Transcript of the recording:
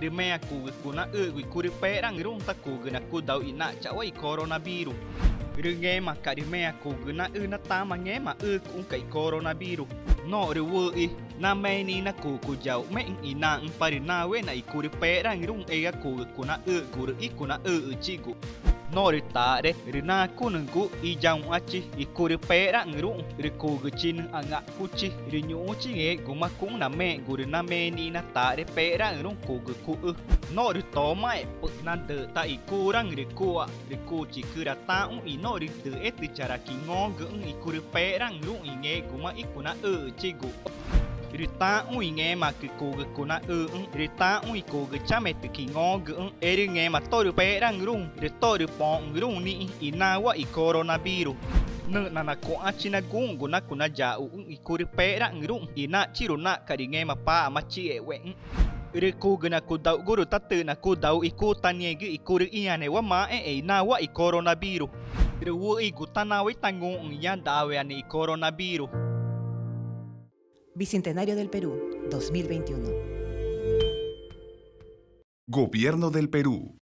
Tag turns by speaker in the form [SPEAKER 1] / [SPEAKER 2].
[SPEAKER 1] rimea ku kuna u gu kuri perang rung, ta ku guna ku dau ina chawai coronavirus. Ringe ma ka rimea ku guna u na ta ma nge ma u ku kai coronavirus. No, ri wo i, na me ni na ku ku jau me ina ng pari na we na i kuri perang rung e ga ku kuna u ku ri kuna u chi nori tare rina kunungu i jang achi i kuri pera ngru ri kugu chin anga kuchi ri nyu chi nge guma kung na me guri na me ni na tare pera ngru kugu ku u nori to mai pu na de ta i kurang ri kua ri ku chi kura ta un i nori de et cara ki ngong gu i kuri pera ngru i nge guma i kuna u chi gu rita ui nge ma ki cố ge kuna u un rita ui ko ge chame te ki ngo ge un eri mà tôi được bé đang rung, Để tôi được bỏ rung ni. I na wa i coronavirus. Nơ na na ko achi na gung guna kuna ja u un i kuri pe rang rung. I na chiru na kari nge ma pa ma chi e we re ko ge na ku dau guru tatu na ku dau i ku tanye ge i kuri i ane wa ma e e na wa i coronavirus. Re wo i ku tanawi tangu un ya dawe ane i coronavirus.
[SPEAKER 2] Bicentenario del Perú, 2021.
[SPEAKER 3] Gobierno del Perú.